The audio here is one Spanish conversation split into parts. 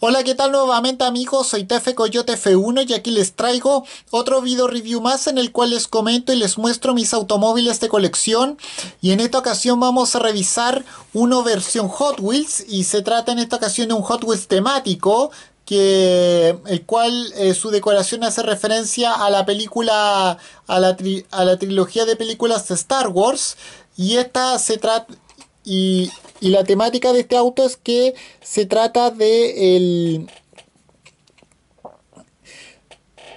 Hola, ¿qué tal nuevamente amigos? Soy Tefe Coyote F1 y aquí les traigo otro video review más en el cual les comento y les muestro mis automóviles de colección y en esta ocasión vamos a revisar una versión Hot Wheels y se trata en esta ocasión de un Hot Wheels temático que el cual eh, su decoración hace referencia a la película a la, a la trilogía de películas de Star Wars y esta se trata y, la temática de este auto es que se trata de el.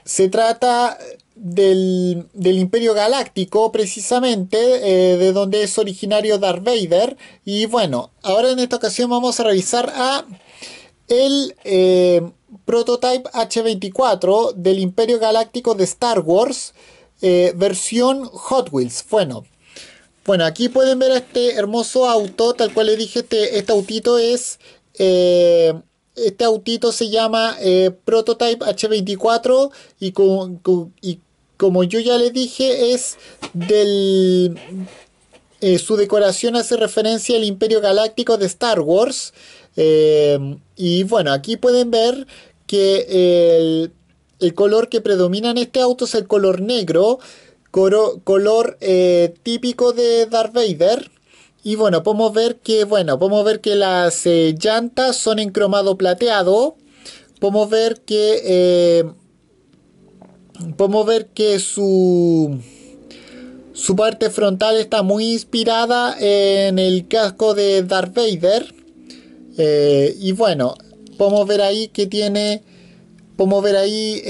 Se trata del, Imperio Galáctico, precisamente, eh, de donde es originario Darth Vader. Y bueno, ahora en esta ocasión vamos a revisar a el eh, Prototype H24 del Imperio Galáctico de Star Wars, eh, versión Hot Wheels. Bueno, bueno, aquí pueden ver este hermoso auto, tal cual les dije, este, este autito es... Eh, este autito se llama eh, Prototype H24 y, como yo ya les dije es del... Eh, su decoración hace referencia al Imperio Galáctico de Star Wars. y bueno, aquí pueden ver que el color que predomina en este auto es el color negro color eh, típico de Darth Vader. Y bueno, podemos ver que, bueno, podemos ver que las eh, llantas son en cromado plateado. Podemos ver que, eh, podemos ver que su, su parte frontal está muy inspirada en el casco de Darth Vader. y bueno, podemos ver ahí que tiene, podemos ver ahí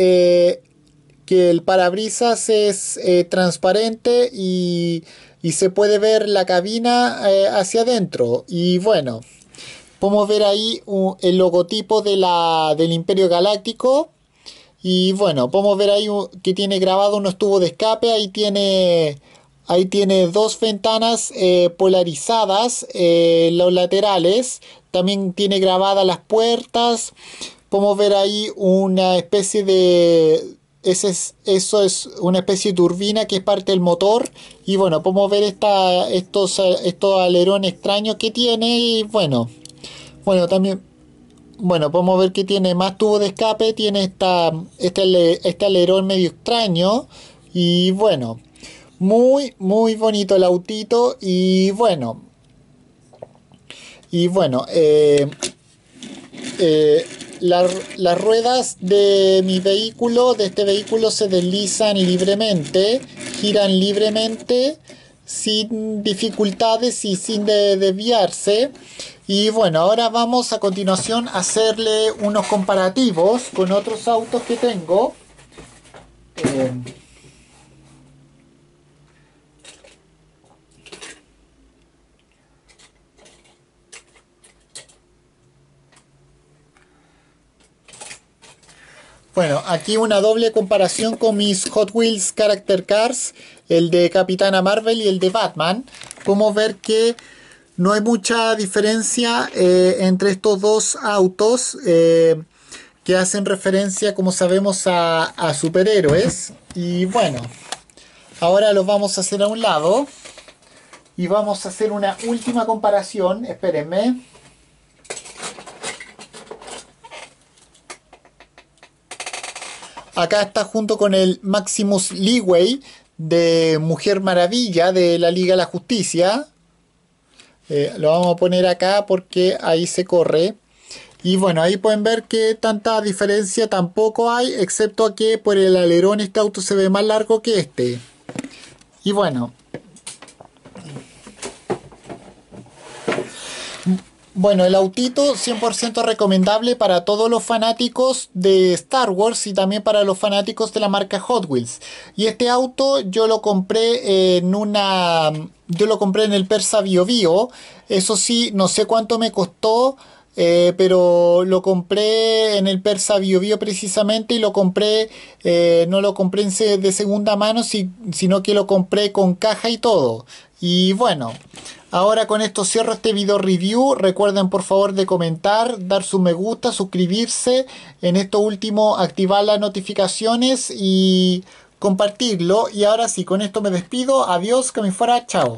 que el parabrisas es eh, transparente y, se puede ver la cabina eh, hacia adentro. Y bueno, podemos ver ahí el logotipo de la, del Imperio Galáctico. Y bueno, podemos ver ahí que tiene grabado unos tubos de escape. Ahí tiene, ahí tiene dos ventanas eh, polarizadas, los laterales. También tiene grabadas las puertas. Podemos ver ahí una especie de eso es una especie de turbina que es parte del motor. Y bueno, podemos ver esta, estos, estos alerones extraños que tiene. Y bueno, bueno, también, bueno, podemos ver que tiene más tubo de escape. Tiene esta, este, este alerón medio extraño. Y bueno, muy, muy bonito el autito. Y bueno, y bueno, eh, eh, las ruedas de mi vehículo, de este vehículo, se deslizan libremente, giran libremente, sin dificultades y sin desviarse. Y bueno, ahora vamos a continuación a hacerle unos comparativos con otros autos que tengo. Eh, Bueno, aquí una doble comparación con mis Hot Wheels Character Cars, el de Capitana Marvel y el de Batman. Podemos ver que no hay mucha diferencia eh, entre estos dos autos eh, que hacen referencia, como sabemos, a, a superhéroes. Y bueno, ahora los vamos a hacer a un lado. Y vamos a hacer una última comparación. Espérenme. Acá está junto con el Maximus Leeway de Mujer Maravilla de la Liga de la Justicia. Eh, lo vamos a poner acá porque ahí se corre. Y bueno, ahí pueden ver que tanta diferencia tampoco hay, excepto que por el alerón este auto se ve más largo que este. Y bueno, Bueno, el autito 100% recomendable para todos los fanáticos de Star Wars y también para los fanáticos de la marca Hot Wheels. Y este auto yo lo compré en una... Yo lo compré en el Persa Bio Bio. Eso sí, no sé cuánto me costó. Eh, pero lo compré en el Persa Bio Bio precisamente y lo compré, eh, no lo compré de segunda mano, sino que lo compré con caja y todo. Y bueno, Ahora con esto cierro este video review. Recuerden por favor de comentar, dar su me gusta, suscribirse. En esto último activar las notificaciones y compartirlo. Y ahora sí, con esto me despido. Adiós, que me fuera. Chao.